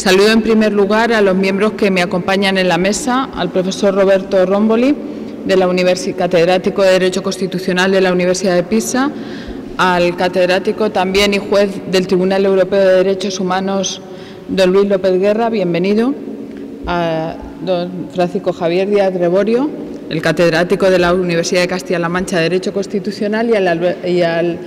Saludo en primer lugar a los miembros que me acompañan en la mesa, al profesor Roberto Romboli, de la catedrático de Derecho Constitucional de la Universidad de Pisa, al catedrático también y juez del Tribunal Europeo de Derechos Humanos, don Luis López Guerra, bienvenido, a don Francisco Javier Díaz Reborio, el catedrático de la Universidad de Castilla-La Mancha de Derecho Constitucional y al,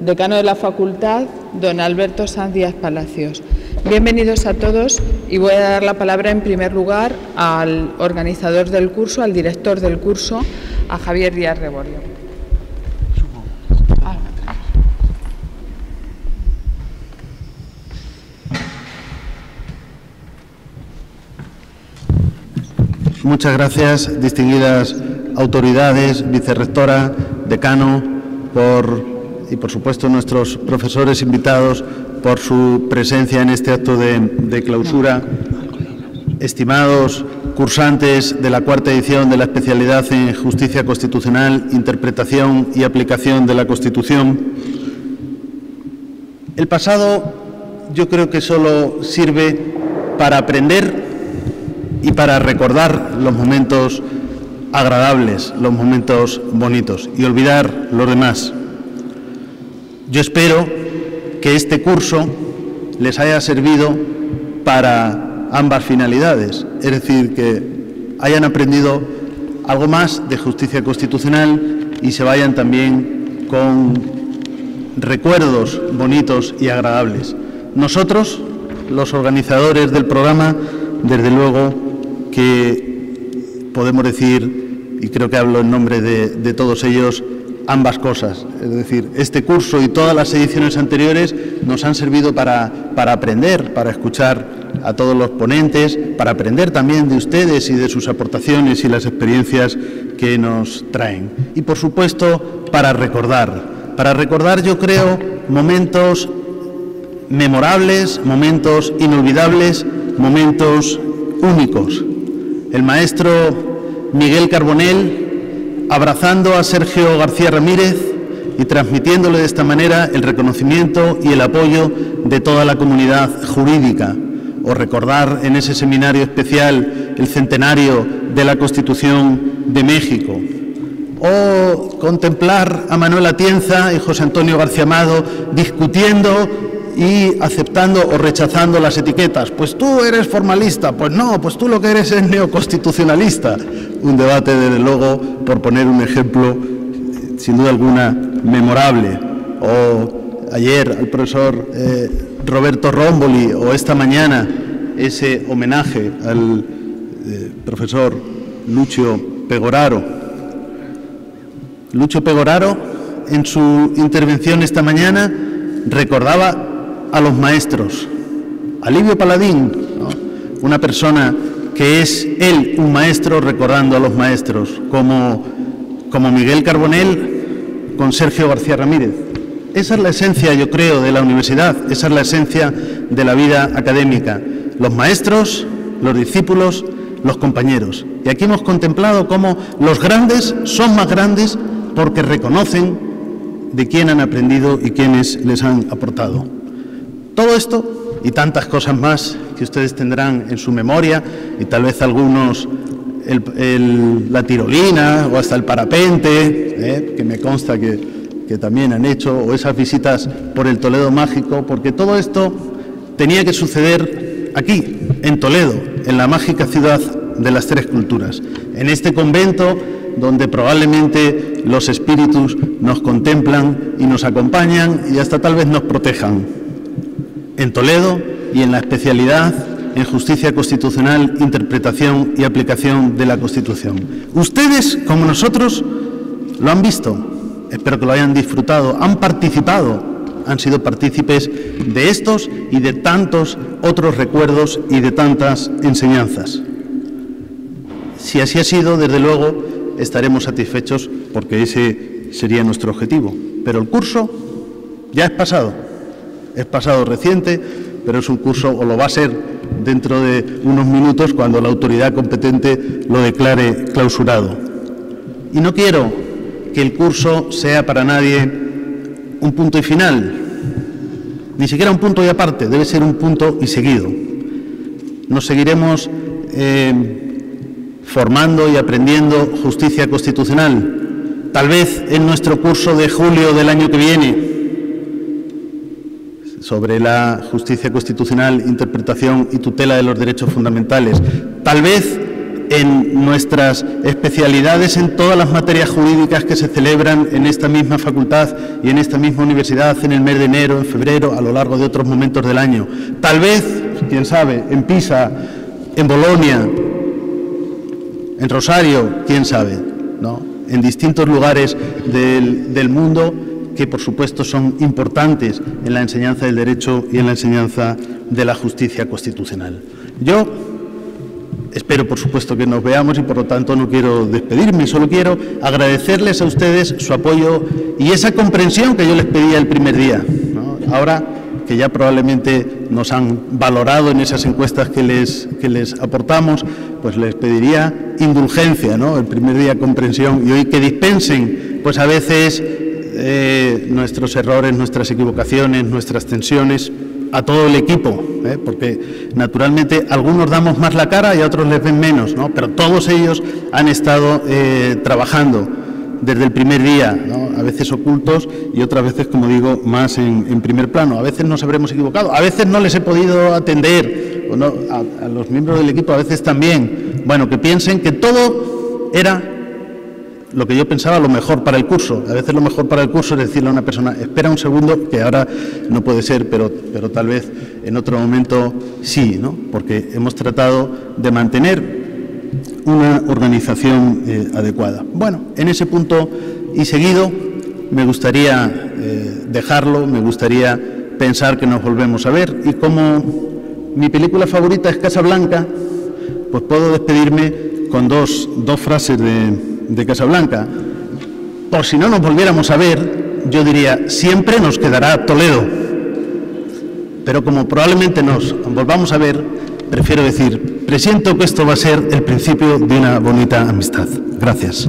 decano de la facultad, don Alberto Sanz Díaz Palacios. Bienvenidos a todos y voy a dar la palabra en primer lugar al organizador del curso, al director del curso, a Javier Díaz Reborio. Muchas gracias, distinguidas autoridades, vicerrectora, decano, por, y por supuesto nuestros profesores invitados por su presencia en este acto de, clausura. Estimados cursantes de la cuarta edición de la especialidad en Justicia Constitucional, Interpretación y Aplicación de la Constitución, el pasado yo creo que solo sirve para aprender y para recordar los momentos agradables, los momentos bonitos y olvidar lo demás. Yo espero que este curso les haya servido para ambas finalidades, es decir, que hayan aprendido algo más de justicia constitucional y se vayan también con recuerdos bonitos y agradables. Nosotros, los organizadores del programa, desde luego, que podemos decir, y creo que hablo en nombre de, todos ellos, ambas cosas. Es decir, este curso y todas las ediciones anteriores nos han servido para, para, aprender, para escuchar a todos los ponentes, para aprender también de ustedes y de sus aportaciones y las experiencias que nos traen. Y por supuesto, para recordar. Para recordar, yo creo, momentos memorables, momentos inolvidables, momentos únicos el maestro Miguel Carbonell abrazando a Sergio García Ramírez y transmitiéndole de esta manera el reconocimiento y el apoyo de toda la comunidad jurídica, o recordar en ese seminario especial el centenario de la Constitución de México, o contemplar a Manuel Atienza y José Antonio García Amado discutiendo y aceptando o rechazando las etiquetas. Pues tú eres formalista, pues no, pues tú lo que eres es neoconstitucionalista. Un debate, desde luego, por poner un ejemplo, sin duda alguna, memorable. O ayer al profesor eh, Roberto Romboli, o esta mañana ese homenaje al eh, profesor Lucio Pegoraro. Lucio Pegoraro, en su intervención esta mañana, recordaba a los maestros. Alivio Paladín, una persona que es él un maestro recordando a los maestros, como, como Miguel Carbonell con Sergio García Ramírez. Esa es la esencia, yo creo, de la universidad, esa es la esencia de la vida académica. Los maestros, los discípulos, los compañeros. Y aquí hemos contemplado cómo los grandes son más grandes porque reconocen de quién han aprendido y quiénes les han aportado. Todo esto y tantas cosas más que ustedes tendrán en su memoria y tal vez algunos la tirolina o hasta el parapente, ¿eh? que me consta que, que también han hecho, o esas visitas por el Toledo Mágico, porque todo esto tenía que suceder aquí, en Toledo, en la mágica ciudad de las tres culturas, en este convento donde probablemente los espíritus nos contemplan y nos acompañan y hasta tal vez nos protejan en Toledo y en la especialidad en Justicia Constitucional, Interpretación y Aplicación de la Constitución. Ustedes, como nosotros, lo han visto, espero que lo hayan disfrutado, han participado, han sido partícipes de estos y de tantos otros recuerdos y de tantas enseñanzas. Si así ha sido, desde luego, estaremos satisfechos porque ese sería nuestro objetivo. Pero el curso ya es pasado. Es pasado reciente, pero es un curso, o lo va a ser dentro de unos minutos, cuando la autoridad competente lo declare clausurado. Y no quiero que el curso sea para nadie un punto y final, ni siquiera un punto y aparte, debe ser un punto y seguido. nos seguiremos eh, formando y aprendiendo justicia constitucional. Tal vez en nuestro curso de julio del año que viene sobre la justicia constitucional, interpretación y tutela de los derechos fundamentales. Tal vez en nuestras especialidades en todas las materias jurídicas que se celebran en esta misma facultad y en esta misma universidad en el mes de enero, en febrero, a lo largo de otros momentos del año. Tal vez, quién sabe, en Pisa, en Bolonia, en Rosario, quién sabe, ¿no? en distintos lugares del, del mundo que por supuesto son importantes en la enseñanza del derecho y en la enseñanza de la justicia constitucional. Yo espero por supuesto que nos veamos y por lo tanto no quiero despedirme, solo quiero agradecerles a ustedes su apoyo y esa comprensión que yo les pedía el primer día. Ahora que ya probablemente nos han valorado en esas encuestas que les, que les aportamos, pues les pediría indulgencia, ¿no? El primer día comprensión y hoy que dispensen, pues a veces nuestros errores, nuestras equivocaciones, nuestras tensiones a todo el equipo, ¿eh? porque naturalmente algunos damos más la cara y a otros les ven menos, ¿no? pero todos ellos han estado eh, trabajando desde el primer día, a veces ocultos y otras veces, como digo, más en, primer plano. A veces nos habremos equivocado, a veces no les he podido atender, a, a los miembros del equipo a veces también. Bueno, que piensen que todo era lo que yo pensaba lo mejor para el curso. A veces lo mejor para el curso es decirle a una persona, espera un segundo, que ahora no puede ser, pero, pero tal vez en otro momento sí, ¿no? porque hemos tratado de mantener una organización eh, adecuada. Bueno, en ese punto y seguido me gustaría eh, dejarlo, me gustaría pensar que nos volvemos a ver y como mi película favorita es Casa Blanca, pues puedo despedirme con dos, dos frases de, de Casablanca. Por si no nos volviéramos a ver, yo diría, siempre nos quedará Toledo. Pero como probablemente nos volvamos a ver, prefiero decir, presiento que esto va a ser el principio de una bonita amistad. Gracias.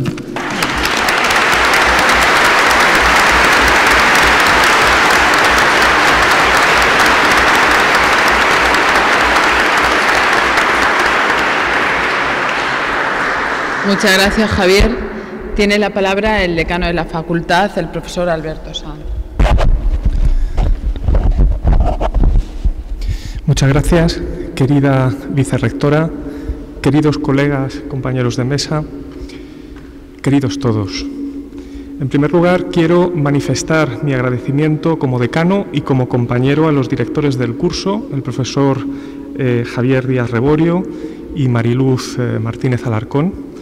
Muchas gracias, Javier. Tiene la palabra el decano de la facultad, el profesor Alberto Sanz. Muchas gracias, querida vicerrectora, queridos colegas, compañeros de mesa, queridos todos. En primer lugar, quiero manifestar mi agradecimiento como decano y como compañero a los directores del curso, el profesor eh, Javier Díaz Reborio y Mariluz eh, Martínez Alarcón,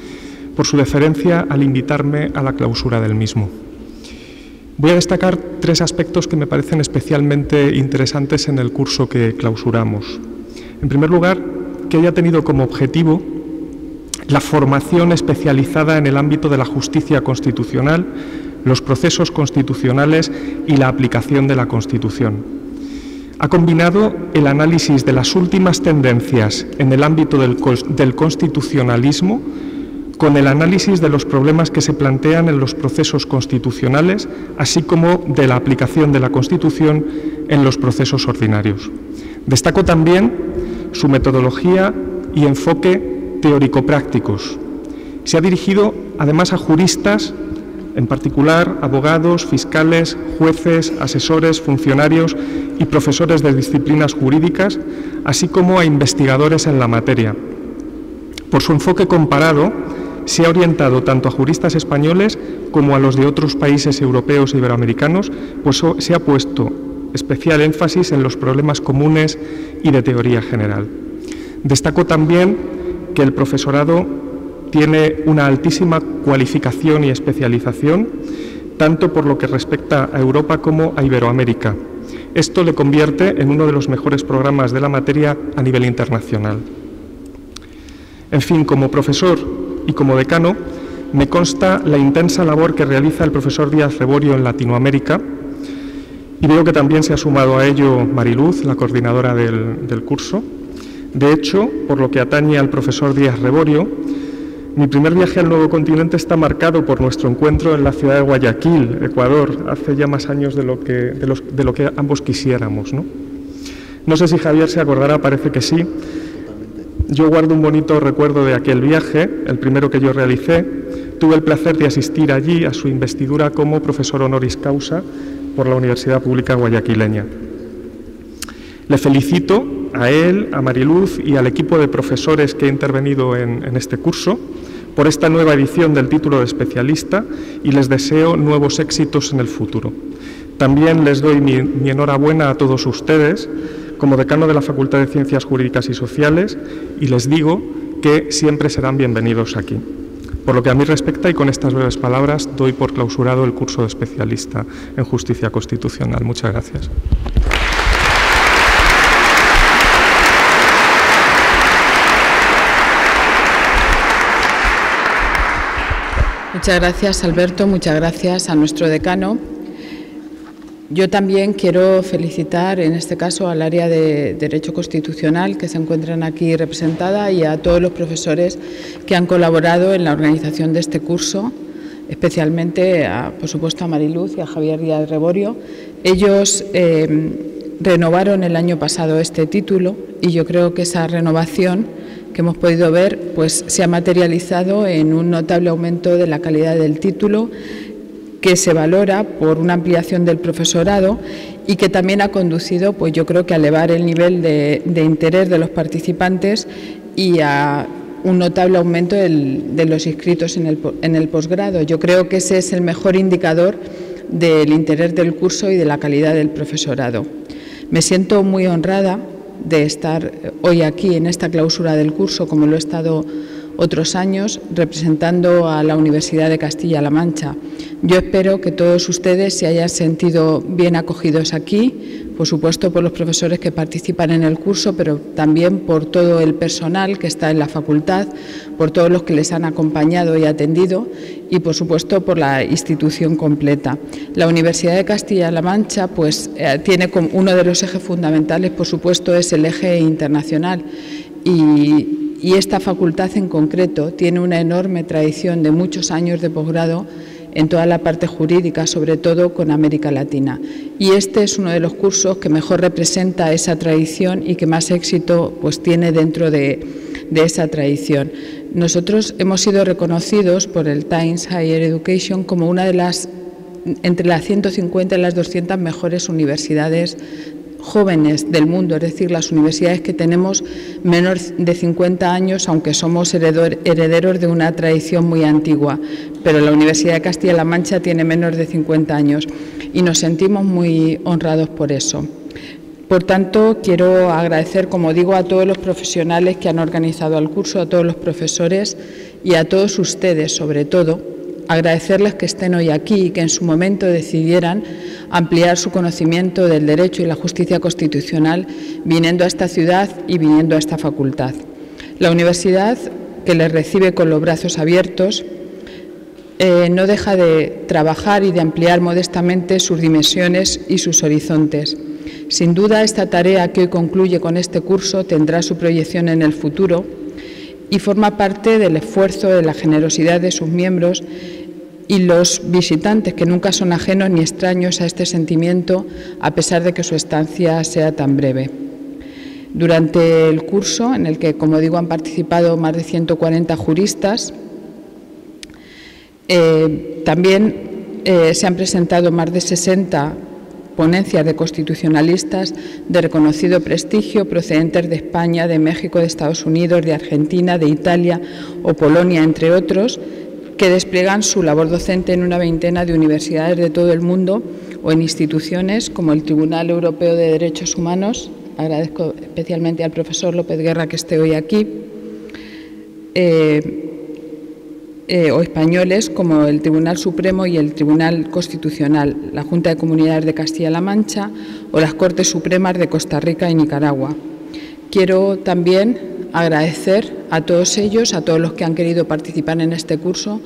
por su deferencia al invitarme a la clausura del mismo. Voy a destacar tres aspectos que me parecen especialmente interesantes en el curso que clausuramos. En primer lugar, que haya tenido como objetivo la formación especializada en el ámbito de la justicia constitucional, los procesos constitucionales y la aplicación de la Constitución. Ha combinado el análisis de las últimas tendencias en el ámbito del, del constitucionalismo con el análisis de los problemas que se plantean en los procesos constitucionales, así como de la aplicación de la Constitución en los procesos ordinarios. Destaco también su metodología y enfoque teórico-prácticos. Se ha dirigido además a juristas, en particular abogados, fiscales, jueces, asesores, funcionarios y profesores de disciplinas jurídicas, así como a investigadores en la materia. Por su enfoque comparado, se ha orientado tanto a juristas españoles como a los de otros países europeos e iberoamericanos, pues se ha puesto especial énfasis en los problemas comunes y de teoría general. Destaco también que el profesorado tiene una altísima cualificación y especialización, tanto por lo que respecta a Europa como a Iberoamérica. Esto le convierte en uno de los mejores programas de la materia a nivel internacional. En fin, como profesor y como decano me consta la intensa labor que realiza el profesor Díaz Reborio en Latinoamérica y veo que también se ha sumado a ello Mariluz, la coordinadora del, curso. De hecho, por lo que atañe al profesor Díaz Reborio, mi primer viaje al nuevo continente está marcado por nuestro encuentro en la ciudad de Guayaquil, Ecuador, hace ya más años de lo que, de lo que ambos quisiéramos. ¿no? no sé si Javier se acordará, parece que sí, yo guardo un bonito recuerdo de aquel viaje, el primero que yo realicé. Tuve el placer de asistir allí a su investidura como profesor honoris causa por la Universidad Pública Guayaquileña. Le felicito a él, a Mariluz y al equipo de profesores que he intervenido en, en este curso por esta nueva edición del título de especialista y les deseo nuevos éxitos en el futuro. También les doy mi, enhorabuena a todos ustedes como decano de la Facultad de Ciencias Jurídicas y Sociales y les digo que siempre serán bienvenidos aquí. Por lo que a mí respecta y con estas breves palabras doy por clausurado el curso de especialista en justicia constitucional. Muchas gracias. Muchas gracias, Alberto. Muchas gracias a nuestro decano. Yo también quiero felicitar, en este caso, al área de Derecho Constitucional que se encuentran aquí representada y a todos los profesores que han colaborado en la organización de este curso, especialmente, a, por supuesto, a Mariluz y a Javier Díaz Reborio. Ellos eh, renovaron el año pasado este título y yo creo que esa renovación que hemos podido ver pues se ha materializado en un notable aumento de la calidad del título que se valora por una ampliación del profesorado y que también ha conducido, pues yo creo que a elevar el nivel de, interés de los participantes y a un notable aumento de los inscritos en el, en el posgrado. Yo creo que ese es el mejor indicador del interés del curso y de la calidad del profesorado. Me siento muy honrada de estar hoy aquí en esta clausura del curso, como lo he estado otros años, representando a la Universidad de Castilla-La Mancha. Yo espero que todos ustedes se hayan sentido bien acogidos aquí, por supuesto por los profesores que participan en el curso, pero también por todo el personal que está en la facultad, por todos los que les han acompañado y atendido y por supuesto por la institución completa. La Universidad de Castilla-La Mancha pues eh, tiene como uno de los ejes fundamentales, por supuesto, es el eje internacional y, y esta facultad en concreto tiene una enorme tradición de muchos años de posgrado en toda la parte jurídica, sobre todo con América Latina. Y este es uno de los cursos que mejor representa esa tradición y que más éxito pues, tiene dentro de, esa tradición. Nosotros hemos sido reconocidos por el Times Higher Education como una de las entre las 150 y las 200 mejores universidades jóvenes del mundo, es decir, las universidades que tenemos menos de 50 años, aunque somos herederos de una tradición muy antigua, pero la Universidad de Castilla-La Mancha tiene menos de 50 años y nos sentimos muy honrados por eso. Por tanto, quiero agradecer, como digo, a todos los profesionales que han organizado el curso, a todos los profesores y a todos ustedes, sobre todo, agradecerles que estén hoy aquí y que en su momento decidieran ampliar su conocimiento del derecho y la justicia constitucional viniendo a esta ciudad y viniendo a esta facultad. La universidad, que les recibe con los brazos abiertos, eh, no deja de trabajar y de ampliar modestamente sus dimensiones y sus horizontes. Sin duda, esta tarea que hoy concluye con este curso tendrá su proyección en el futuro y forma parte del esfuerzo, de la generosidad de sus miembros y los visitantes, que nunca son ajenos ni extraños a este sentimiento, a pesar de que su estancia sea tan breve. Durante el curso, en el que, como digo, han participado más de 140 juristas, eh, también eh, se han presentado más de 60 ponencias de constitucionalistas de reconocido prestigio procedentes de España, de México, de Estados Unidos, de Argentina, de Italia o Polonia, entre otros, que despliegan su labor docente en una veintena de universidades de todo el mundo o en instituciones como el Tribunal Europeo de Derechos Humanos. Agradezco especialmente al profesor López Guerra que esté hoy aquí. Eh, eh, o españoles como el Tribunal Supremo y el Tribunal Constitucional, la Junta de Comunidades de Castilla-La Mancha o las Cortes Supremas de Costa Rica y Nicaragua. Quiero también agradecer a todos ellos, a todos los que han querido participar en este curso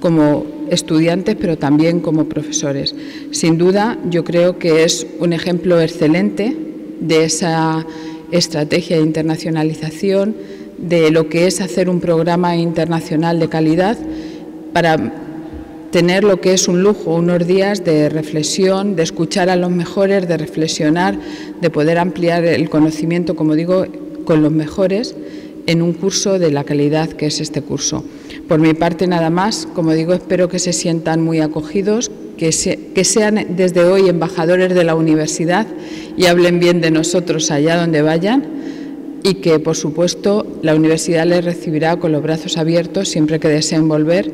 como estudiantes, pero también como profesores. Sin duda, yo creo que es un ejemplo excelente de esa estrategia de internacionalización, de lo que es hacer un programa internacional de calidad para tener lo que es un lujo, unos días de reflexión, de escuchar a los mejores, de reflexionar, de poder ampliar el conocimiento, como digo, con los mejores en un curso de la calidad que es este curso. Por mi parte nada más, como digo, espero que se sientan muy acogidos, que, que sean desde hoy embajadores de la universidad y hablen bien de nosotros allá donde vayan y que, por supuesto, la universidad les recibirá con los brazos abiertos siempre que deseen volver,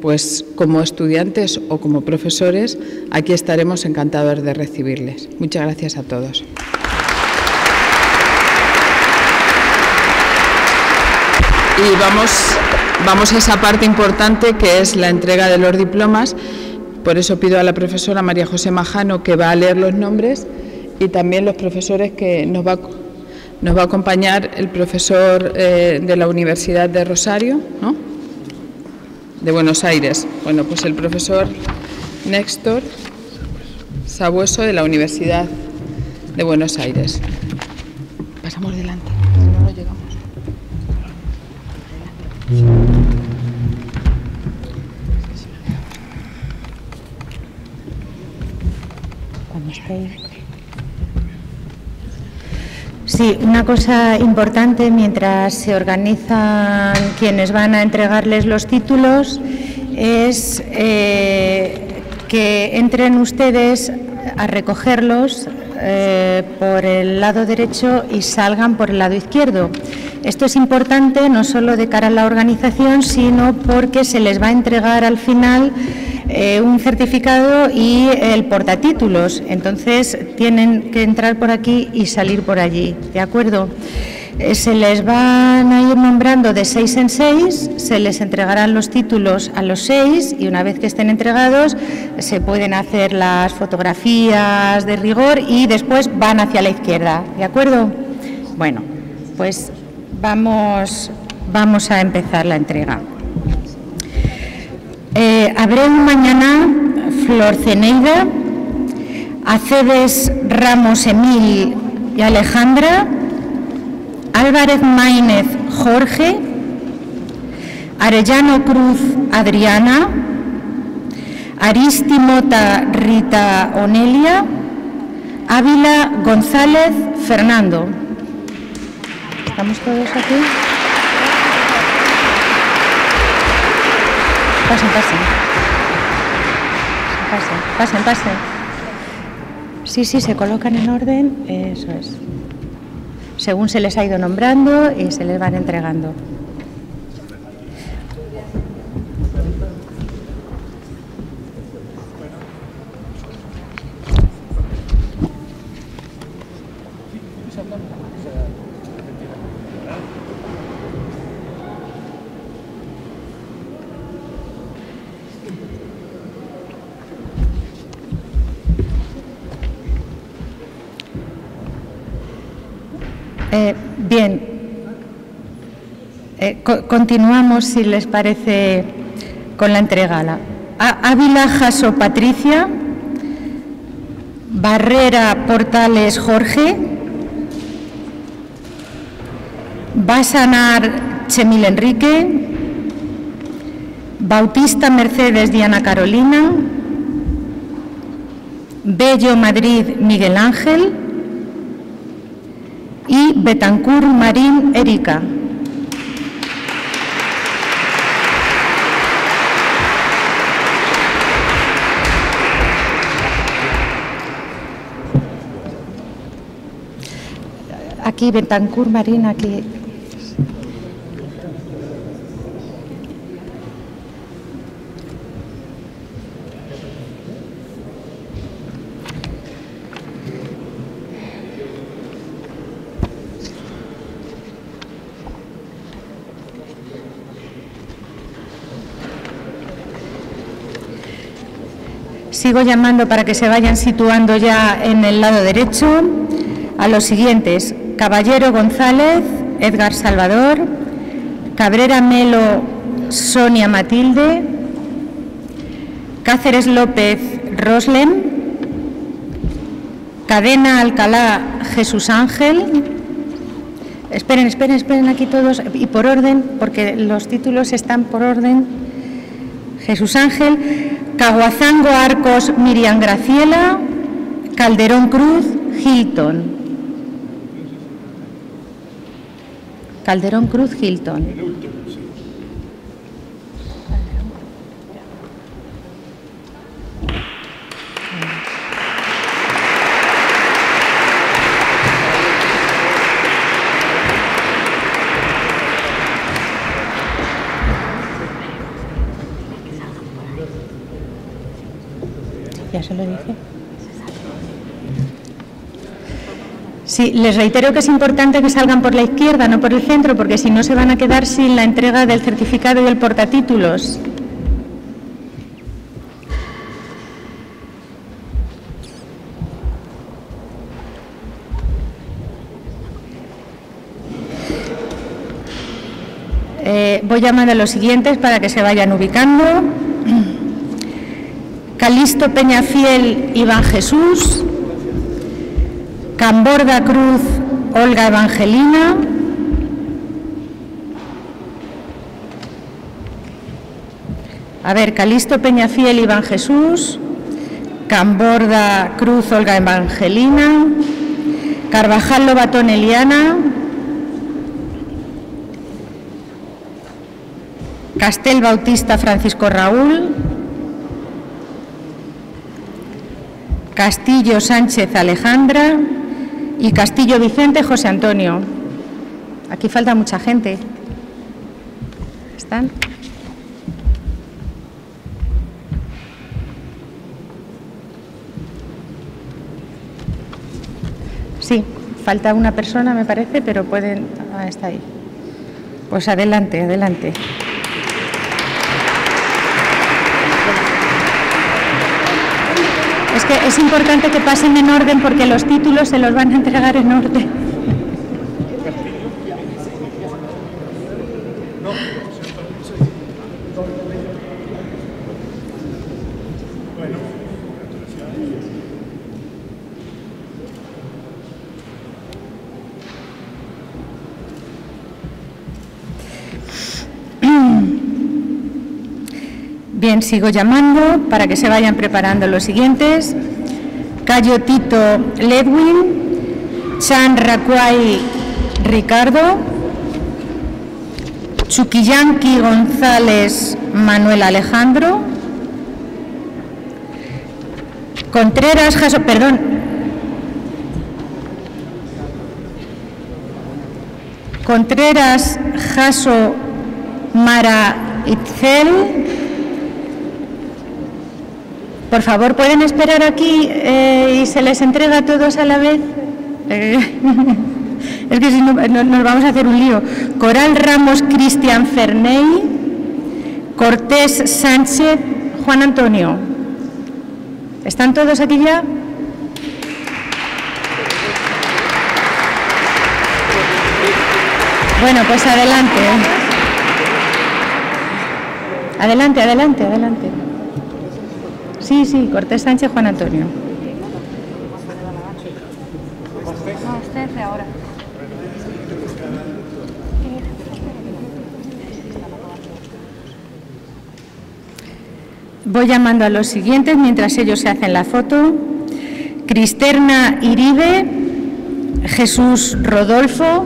pues como estudiantes o como profesores, aquí estaremos encantados de recibirles. Muchas gracias a todos. Y vamos, vamos a esa parte importante que es la entrega de los diplomas. Por eso pido a la profesora María José Majano que va a leer los nombres y también los profesores que nos va, nos va a acompañar el profesor eh, de la Universidad de Rosario, ¿no? de Buenos Aires. Bueno, pues el profesor Néstor Sabueso de la Universidad de Buenos Aires. Pasamos delante, no, llegamos. Sí, una cosa importante mientras se organizan quienes van a entregarles los títulos es eh, que entren ustedes a recogerlos eh, por el lado derecho y salgan por el lado izquierdo. Esto es importante no solo de cara a la organización, sino porque se les va a entregar al final eh, un certificado y el portatítulos. Entonces tienen que entrar por aquí y salir por allí. ¿De acuerdo? Eh, se les van a ir nombrando de seis en seis, se les entregarán los títulos a los seis y una vez que estén entregados se pueden hacer las fotografías de rigor y después van hacia la izquierda. ¿De acuerdo? Bueno, pues vamos, vamos a empezar la entrega. Eh, Abreu Mañana, Flor Ceneida, Acedes Ramos Emil y Alejandra, Álvarez Maínez Jorge, Arellano Cruz Adriana, Aristimota Rita Onelia, Ávila González Fernando. ¿Estamos todos aquí? Pasen, pasen. Pasen, pasen, pasen. Sí, sí, se colocan en orden, eso es. Según se les ha ido nombrando y se les van entregando. Eh, bien, eh, co continuamos, si les parece, con la entregada. Ávila Jaso Patricia, Barrera Portales Jorge, Basanar Chemil Enrique, Bautista Mercedes Diana Carolina, Bello Madrid Miguel Ángel, y Betancur Marín Erika. Aquí Betancur Marín, aquí. Sigo llamando para que se vayan situando ya en el lado derecho a los siguientes. Caballero González, Edgar Salvador, Cabrera Melo, Sonia Matilde, Cáceres López, Roslem, Cadena Alcalá, Jesús Ángel. Esperen, esperen, esperen aquí todos y por orden, porque los títulos están por orden. Jesús Ángel, Caguazango Arcos Miriam Graciela, Calderón Cruz Hilton. Calderón Cruz Hilton. Ya se lo dije. Les reitero que es importante que salgan por la izquierda, no por el centro, porque si no se van a quedar sin la entrega del certificado y el portatítulos. Eh, voy llamando a los siguientes para que se vayan ubicando. Calisto Peñafiel Iván Jesús. Camborda Cruz Olga Evangelina. A ver, Calisto Peñafiel Iván Jesús. Camborda Cruz Olga Evangelina. Carvajal Lobatón Eliana. Castel Bautista Francisco Raúl. Castillo Sánchez Alejandra y Castillo Vicente José Antonio. Aquí falta mucha gente. ¿Están? Sí, falta una persona me parece, pero pueden... Ah, está ahí. Pues adelante, adelante. Es importante que pasen en orden porque los títulos se los van a entregar en orden. Bien, sigo llamando para que se vayan preparando los siguientes. Cayo Tito Ledwin, Chan Racuay Ricardo, Chuquillanqui González Manuel Alejandro, Contreras Jaso, perdón, Contreras Jaso Mara Itzel, por favor, ¿pueden esperar aquí eh, y se les entrega a todos a la vez? Eh, es que si no, nos vamos a hacer un lío. Coral Ramos Cristian Ferney, Cortés Sánchez, Juan Antonio. ¿Están todos aquí ya? Bueno, pues adelante. Adelante, adelante, adelante. Sí, sí, Cortés Sánchez, Juan Antonio. Voy llamando a los siguientes mientras ellos se hacen la foto. Cristerna Iribe, Jesús Rodolfo,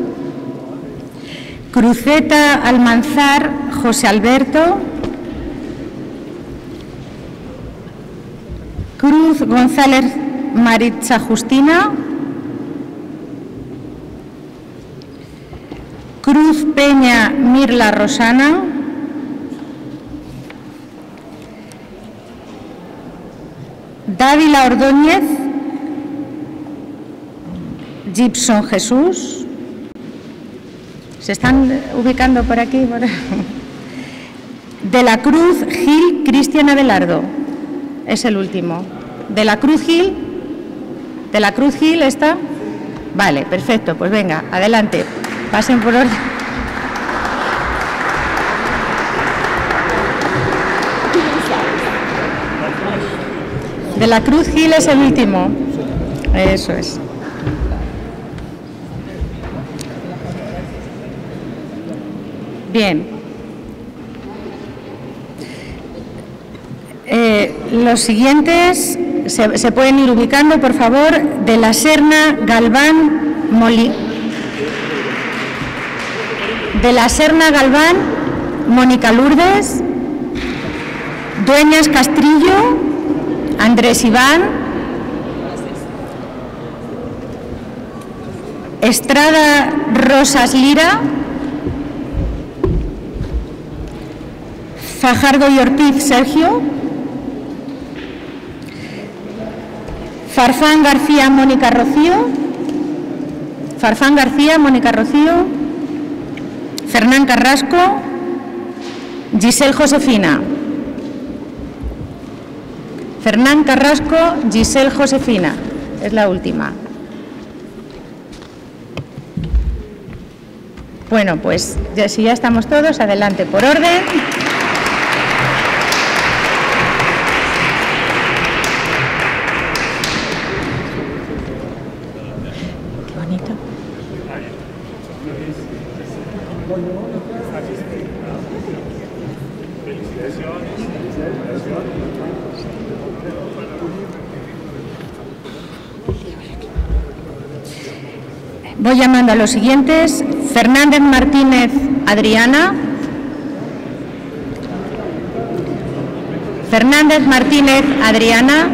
Cruceta Almanzar, José Alberto, Cruz González Maritza Justina, Cruz Peña Mirla Rosana, Dávila Ordóñez, Gibson Jesús. ¿Se están ubicando por aquí? De la Cruz Gil Cristian Abelardo. Es el último. De la Cruz Gil. ¿De la Cruz Gil está? Vale, perfecto. Pues venga, adelante. Pasen por orden. De la Cruz Gil es el último. Eso es. Bien. Eh, los siguientes se, pueden ir ubicando, por favor, de la Serna, Galván, Moli. De la Serna Galván, Mónica Lourdes. Dueñas Castrillo, Andrés Iván. Estrada Rosas Lira. Fajardo y Ortiz Sergio. Farfán García Mónica Rocío. Farfán García Mónica Rocío. Fernán Carrasco. Giselle Josefina. Fernán Carrasco, Giselle Josefina. Es la última. Bueno, pues ya, si ya estamos todos, adelante por orden. Qué bonito. Voy llamando a los siguientes. Fernández Martínez Adriana. Fernández Martínez Adriana.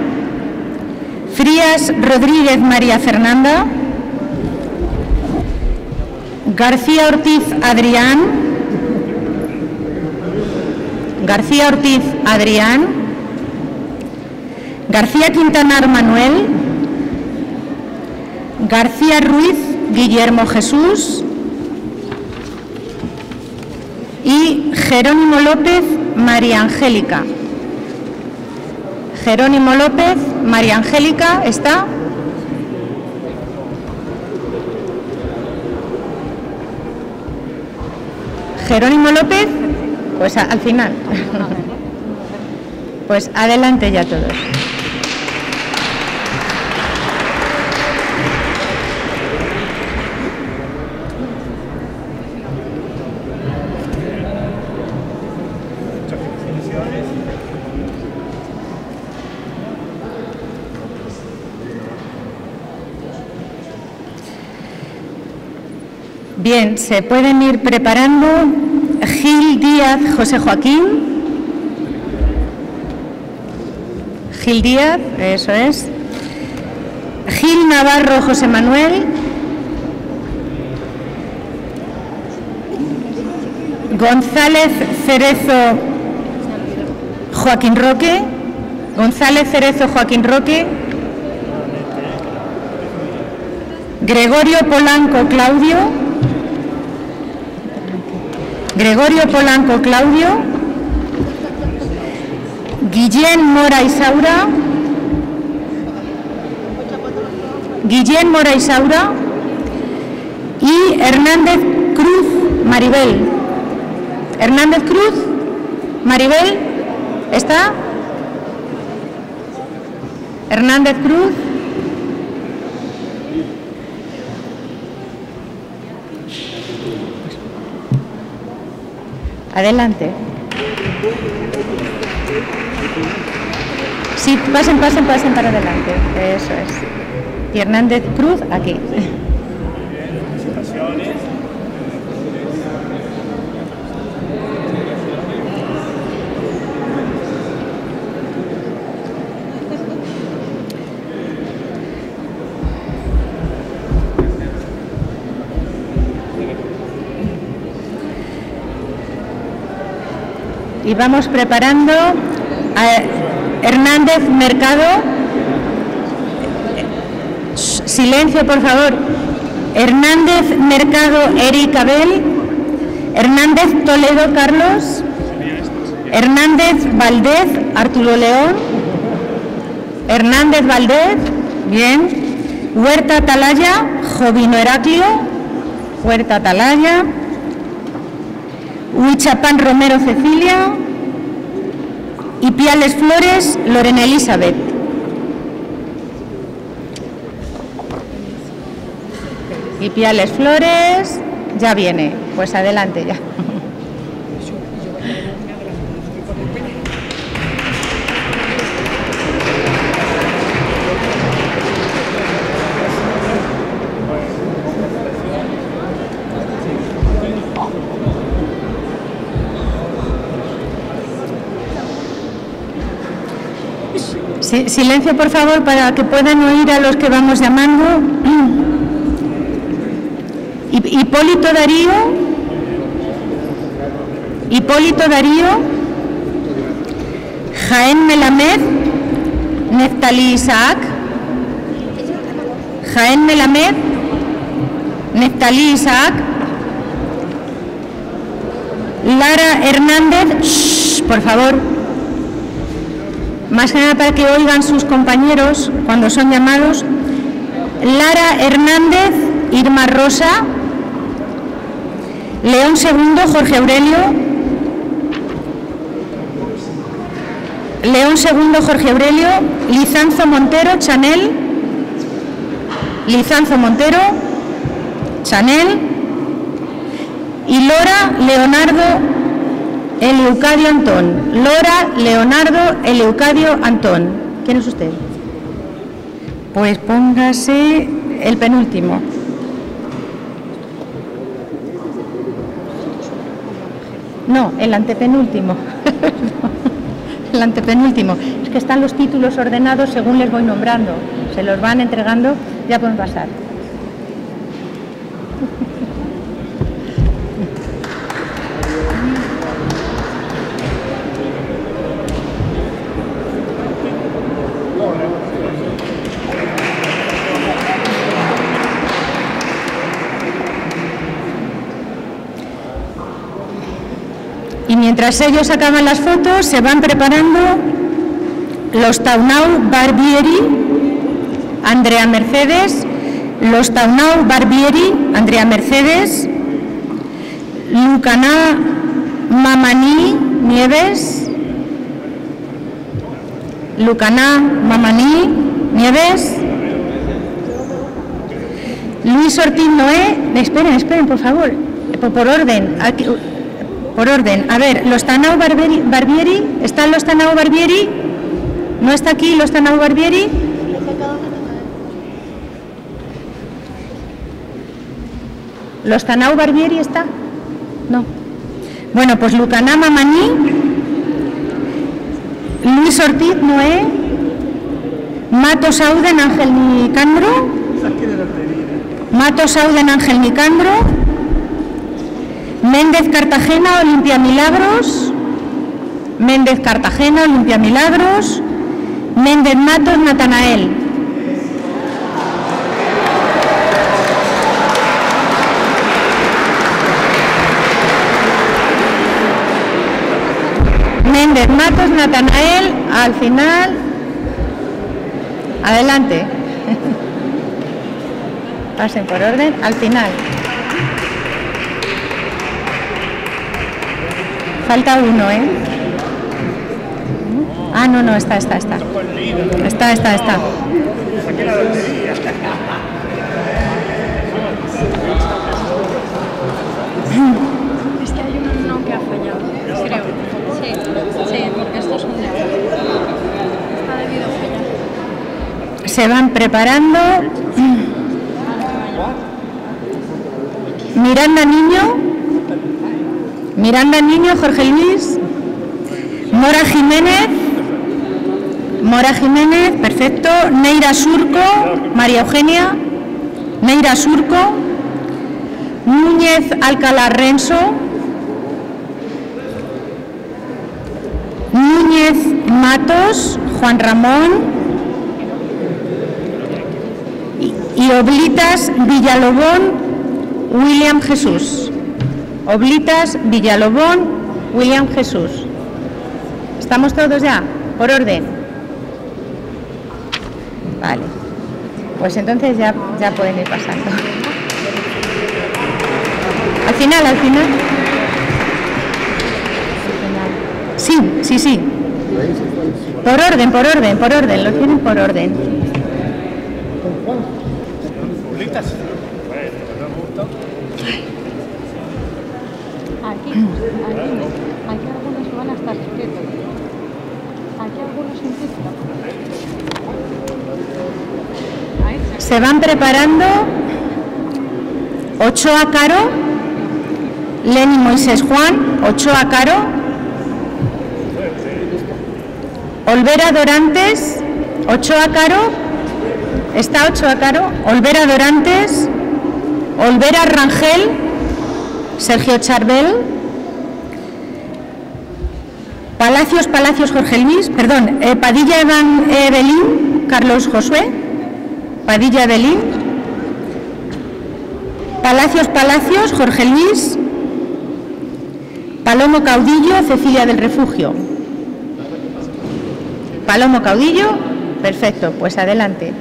Frías Rodríguez María Fernanda. García Ortiz Adrián. García Ortiz Adrián. García Quintanar Manuel. García Ruiz Guillermo Jesús y Jerónimo López María Angélica. Jerónimo López María Angélica está. Jerónimo López, pues al final. Pues adelante ya todos. Bien, se pueden ir preparando. Gil Díaz, José Joaquín. Gil Díaz, eso es. Gil Navarro, José Manuel. González Cerezo, Joaquín Roque. González Cerezo, Joaquín Roque. Gregorio Polanco, Claudio. Gregorio Polanco Claudio, Guillén Mora Isaura, Guillén Mora Isaura y Hernández Cruz Maribel. Hernández Cruz, Maribel, ¿está? Hernández Cruz. Adelante. Sí, pasen, pasen, pasen para adelante. Eso es. Y Hernández Cruz aquí. Y vamos preparando a Hernández Mercado. Silencio, por favor. Hernández Mercado Eric Abel. Hernández Toledo Carlos. Hernández Valdez Arturo León. Hernández Valdez, bien. Huerta Atalaya, Jovino Heraclio. Huerta Atalaya. Huichapán Romero Cecilia y Piales Flores Lorena Elizabeth. Y Piales Flores ya viene, pues adelante ya. Silencio, por favor, para que puedan oír a los que vamos llamando. Hipólito Darío. Hipólito Darío. Jaén Melamed. Neftalí Isaac. Jaén Melamed. Neftalí Isaac. Lara Hernández. por favor más que nada para que oigan sus compañeros cuando son llamados. Lara Hernández, Irma Rosa, León II, Jorge Aurelio, León II, Jorge Aurelio, Lizanzo Montero, Chanel, Lizanzo Montero, Chanel y Lora Leonardo Eleucadio Antón. Lora Leonardo Eleucadio Antón. ¿Quién es usted? Pues póngase el penúltimo. No, el antepenúltimo. el antepenúltimo. Es que están los títulos ordenados según les voy nombrando. Se los van entregando, ya pueden pasar. Mientras ellos acaban las fotos, se van preparando los Taunau Barbieri, Andrea Mercedes, los Taunau Barbieri, Andrea Mercedes, Lucaná Mamani Nieves, Lucaná Mamani Nieves, Luis Ortiz Noé, esperen, esperen, por favor, por, orden. Por orden. A ver, los Tanao Barbieri, ¿están los Tanao Barbieri? ¿No está aquí los Tanao Barbieri? ¿Los Tanao Barbieri está? No. Bueno, pues Lucanama Maní, Luis Ortiz Noé, Mato Sauden Ángel Nicandro, Mato Sauden Ángel Nicandro, Méndez Cartagena, Olimpia Milagros. Méndez Cartagena, Olimpia Milagros. Méndez Matos, Natanael. Méndez Matos, Natanael, al final. Adelante. Pasen por orden, al final. Falta uno, ¿eh? Ah, no, no, está, está, está. Está, está, está. Es que hay uno que ha fallado, creo. Sí, sí, porque estos son Está debido a fallar. Se van preparando. Miranda Niño. Miranda Niño, Jorge Luis. Mora Jiménez. Mora Jiménez, perfecto. Neira Surco, María Eugenia. Neira Surco. Núñez Alcalá Renso. Núñez Matos, Juan Ramón. Y Oblitas Villalobón, William Jesús. Oblitas, Villalobón, William Jesús. ¿Estamos todos ya? Por orden. Vale. Pues entonces ya, ya pueden ir pasando. Al final, al final. Sí, sí, sí. Por orden, por orden, por orden. Lo tienen por orden. Aquí, aquí no. Aquí algunos van. Aquí algunos. Se van preparando Ochoa Caro, Lenny Moisés Juan, Ochoa Caro, Olvera Dorantes, Ochoa Caro, está Ochoa Caro, Olvera Dorantes, Olvera Rangel, Sergio Charbel, Palacios Palacios Jorge Luis, perdón, eh, Padilla Evan Evelyn, Carlos Josué, Padilla Evelyn, Palacios Palacios Jorge Luis, Palomo Caudillo, Cecilia del Refugio. Palomo Caudillo, perfecto, pues adelante.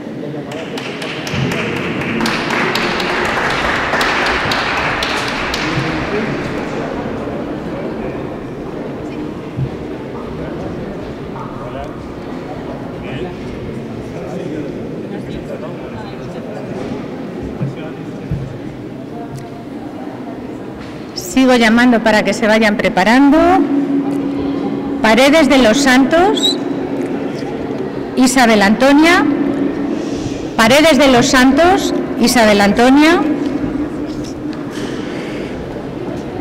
Llamando para que se vayan preparando. Paredes de los Santos, Isabel Antonia. Paredes de los Santos, Isabel Antonia.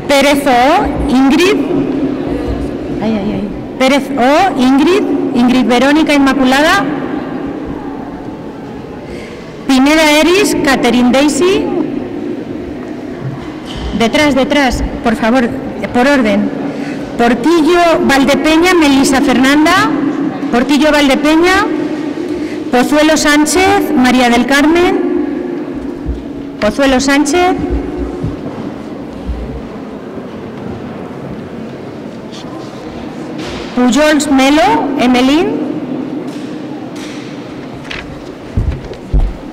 Pérez O, Ingrid. Ay, ay, ay. Pérez O, Ingrid. Ingrid Verónica Inmaculada. Pineda Eris, Catherine Daisy. Detrás, detrás, por favor, por orden. Portillo Valdepeña, Melisa Fernanda. Portillo Valdepeña. Pozuelo Sánchez, María del Carmen. Pozuelo Sánchez. Pujols Melo, Emelín.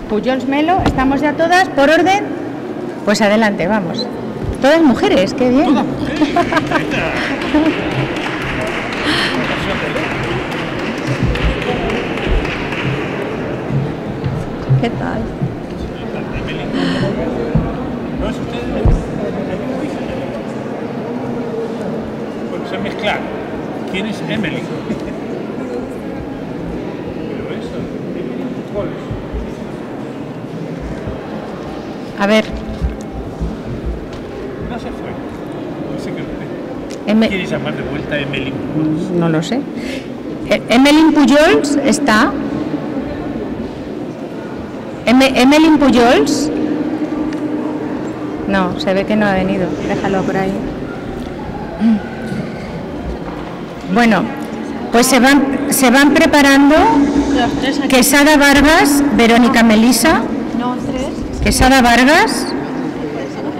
Pujols Melo, ¿estamos ya todas por orden? Pues adelante, vamos. Todas mujeres, qué bien. ¿Qué tal? Bueno, se mezclar. ¿Quién es Emily? Pero eso, ¿cuál es? A ver, No se fue. No sé qué Em- ¿Quieres llamar de vuelta a Emily? no lo sé. E- Emelín Pujols está. Em- Emelín Pujols. No, se ve que no ha venido. Déjalo por ahí. Bueno, pues se van, se van preparando. Quesada Vargas, Verónica Melisa, No, tres. Quesada Vargas,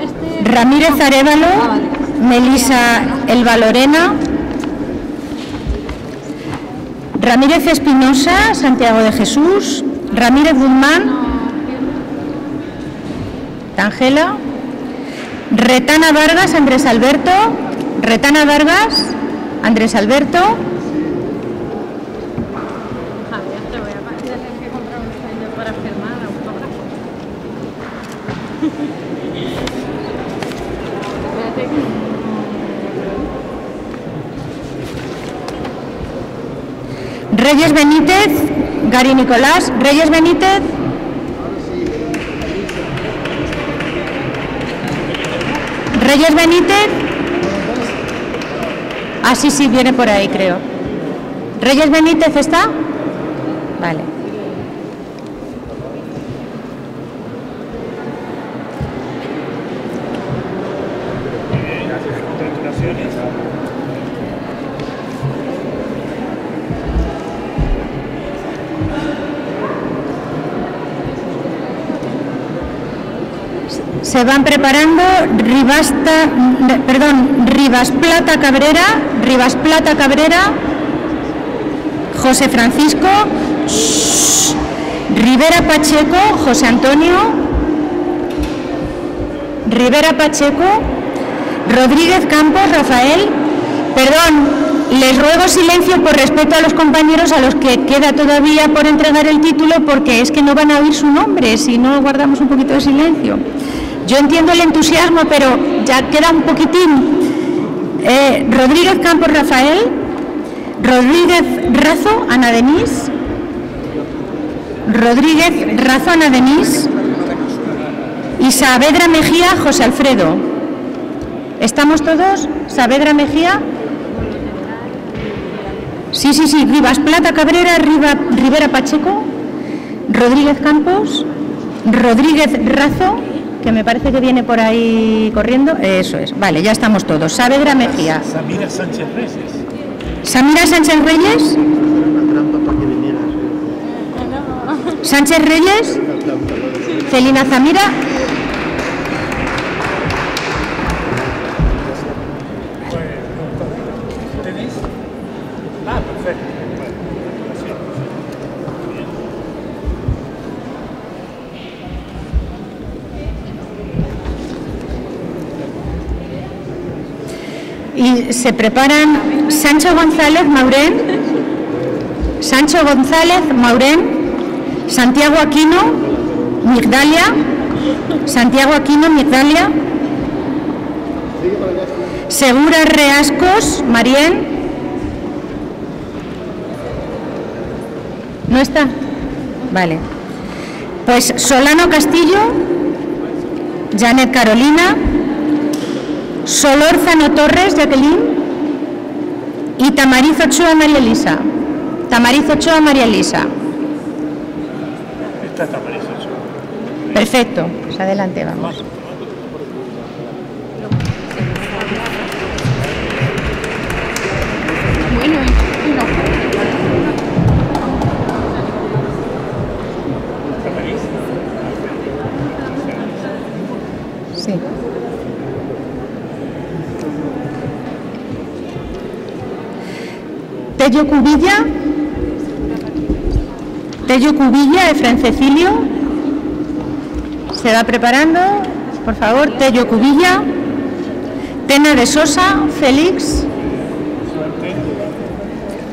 Este. Ramírez Arevalo, Ah, vale. Melisa Elba Lorena, Ramírez Espinosa, Santiago de Jesús, Ramírez Guzmán, Tangela, Retana Vargas, Andrés Alberto, Retana Vargas, Andrés Alberto, Javier, te voy a tener que comprar un sello para firmar autógrafo. Espérate que- Reyes Benítez, Gary Nicolás, Reyes Benítez, Reyes Benítez, ah sí, sí, viene por ahí creo. Reyes Benítez está, vale. Van preparando Ribasta, perdón, Rivas Plata Cabrera, Rivas Plata Cabrera, José Francisco, Rivera Pacheco, José Antonio, Rivera Pacheco, Rodríguez Campos, Rafael, perdón, les ruego silencio por respeto a los compañeros a los que queda todavía por entregar el título porque es que no van a oír su nombre si no guardamos un poquito de silencio. Yo entiendo el entusiasmo, pero ya queda un poquitín. Eh, Rodríguez Campos Rafael, Rodríguez Razo Ana Denís, Rodríguez Razo Ana Denís y Saavedra Mejía José Alfredo. ¿Estamos todos? ¿Saavedra Mejía? Sí, sí, sí, Rivas Plata Cabrera, Riva- Rivera Pacheco, Rodríguez Campos, Rodríguez Razo, que me parece que viene por ahí corriendo. Eso es, vale, ya estamos todos. Saavedra Mejía. Samira Sánchez Reyes. Samira Sánchez Reyes. Sánchez Reyes. Celina Zamira. Se preparan Sancho González Maurén, Sancho González Maurén, Santiago Aquino, Migdalia, Santiago Aquino, Migdalia, Segura Reascos, Marién. ¿No está? Vale. Pues Solano Castillo, Janet Carolina, Solórzano Torres, Jacqueline, y Tamariz Ochoa, María Elisa. Tamariz Ochoa, María Elisa. Esta está Marisa Ochoa. Perfecto, pues adelante vamos. Tello Cubilla. Tello Cubilla, Efren Cecilio. Se va preparando, por favor, Tello Cubilla. Tena de Sosa, Félix.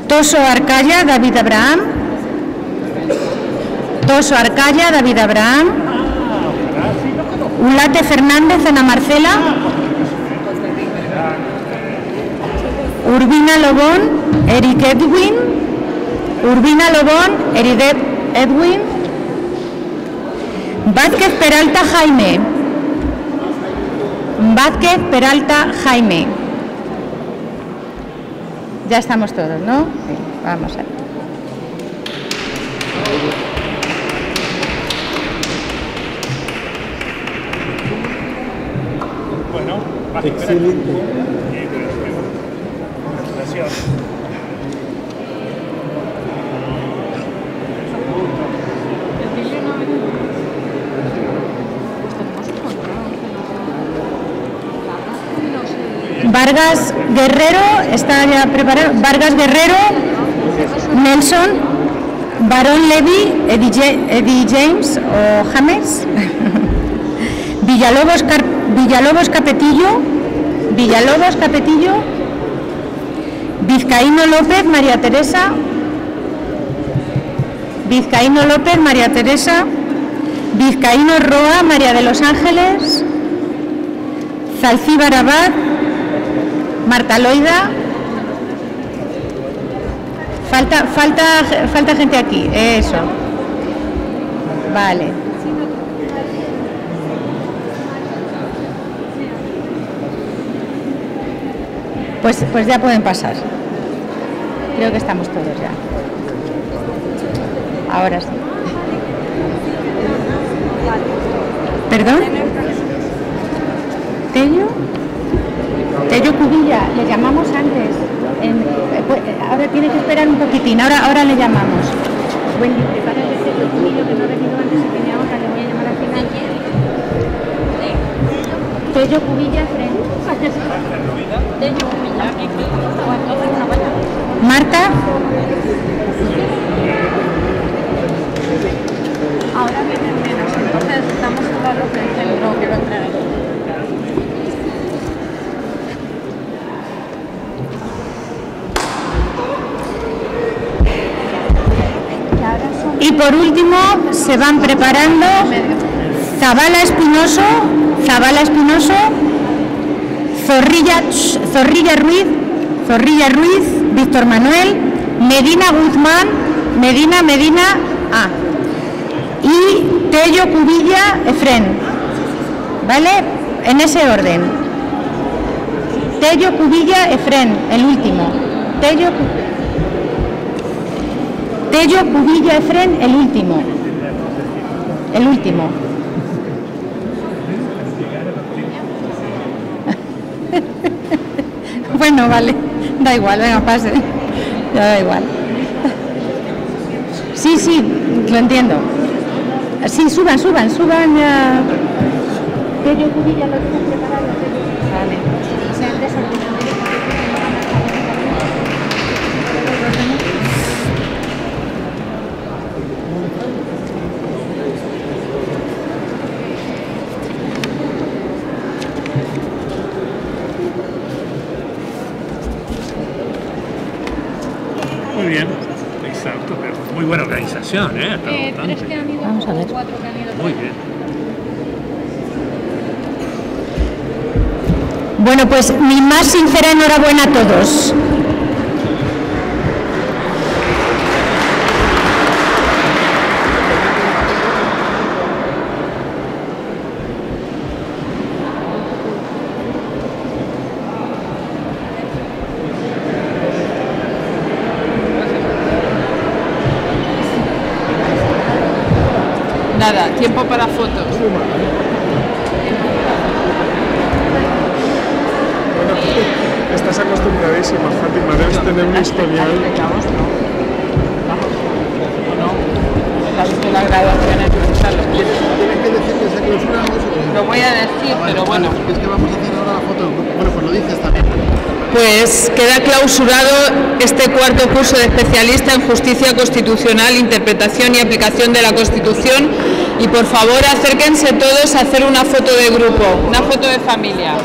Toso Arcaya, David Abraham. Toso Arcaya, David Abraham. Ulate Fernández, Ana Marcela. Urbina Lobón, Eric Edwin. Urbina Lobón, Eric Ed- Edwin. Vázquez Peralta Jaime. Vázquez Peralta Jaime. Ya estamos todos, ¿no? Sí, vamos a ver. Bueno. Vargas Guerrero, está ya preparado. Vargas Guerrero, Nelson, Barón Levy, Eddie, Ja- Eddie James o James, Villalobos, Villalobos Capetillo, Villalobos Capetillo, Vizcaíno López, María Teresa, Vizcaíno López, María Teresa, Vizcaíno Roa, María de los Ángeles, Zalcíbar Abad, Marta Loida. Falta, falta, falta gente aquí, eso. Vale. Pues, pues ya pueden pasar. Creo que estamos todos ya. Ahora sí. ¿Perdón? ¿Tello? Tello Cubilla, le llamamos antes. En- eh, pues, eh, ahora tiene que esperar un poquitín, ahora, ahora le llamamos. Wendy, prepárale Tello Cubillo que no ha venido antes y viene ahora, le voy a llamar al final. Tello Cubilla. Tello Cubilla. Bueno. Marta, Ahora vienen menos, entonces estamos solo los del centro que lo entreguen. Y por último se van preparando Zabala Espinoso, Zabala Espinoso, Zorrilla, Zorrilla Ruiz, Zorrilla Ruiz, Víctor Manuel, Medina Guzmán, Medina Medina A. Y Tello Cubilla Efren. ¿Vale? En ese orden. Tello Cubilla Efren, el último. Tello Cu- Tello Cubilla Efren, el último. El último. bueno, vale. Da igual, venga, pase. Da igual. Sí, sí, lo entiendo. Sí, suban, suban, suban. Tello Cubilla lo ¿eh? Eh, tres que han ido, Vamos a ver. cuatro que han ido. Muy bien. Bueno, pues mi más sincera enhorabuena a todos. Nada, tiempo para fotos. Estás acostumbradísima, Fátima, debes tener un historial. Vamos, no. Vamos. No. La visto la graduación en nuestra lo quieres. Tienes que decir que se clausuramos. Lo voy a decir, pero bueno. Es que vamos a hacer ahora la foto. Bueno, pues lo dices también. Pues queda clausurado este cuarto curso de especialista en justicia constitucional, interpretación y aplicación de la Constitución. Y por favor acérquense todos a hacer una foto de grupo, una foto de familia.